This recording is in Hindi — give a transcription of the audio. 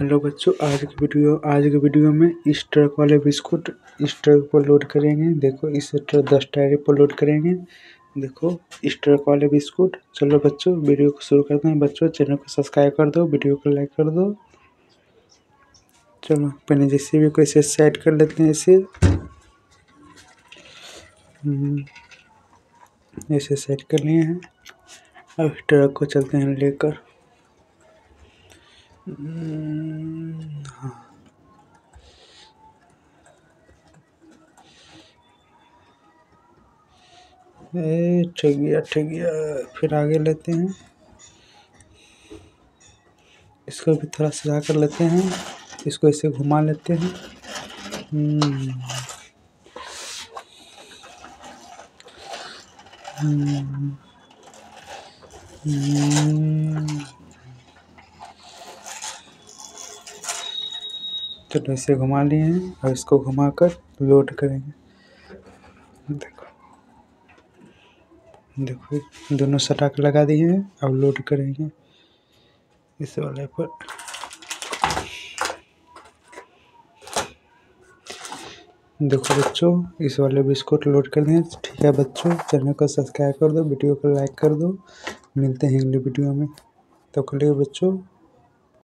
हेलो बच्चों आज की वीडियो आज की वीडियो में इस ट्रक वाले बिस्कुट इस ट्रक पर लोड करेंगे। देखो इस ट्रक दस टायर पर लोड करेंगे। देखो इस ट्रक वाले बिस्कुट। चलो बच्चों वीडियो को शुरू करते हैं। बच्चों चैनल को सब्सक्राइब कर दो वीडियो को लाइक कर दो। चलो पहले जैसे भी कोई से सेट कर लेते हैं इसे। हम्म, ऐसे सेट कर लिए हैं। अब ट्रक को चलते हैं लेकर। हाँ। ठग गया ठग गया। फिर आगे लेते हैं। इसको भी थोड़ा सजा कर लेते हैं। इसको ऐसे घुमा लेते हैं। हम्म, हम्म, चलो इसे घुमा लिए हैं और इसको घुमाकर लोड करेंगे। देखो। देखो, दोनों सटा के लगा दिए हैं, अब लोड करेंगे। इस वाले पर। देखो बच्चों, इस वाले बिस्कुट लोड कर दिए। ठीक है बच्चों, चैनल को सब्सक्राइब कर दो, वीडियो को लाइक कर दो। मिलते हैं अगली वीडियो में। तो के लिए बच्चों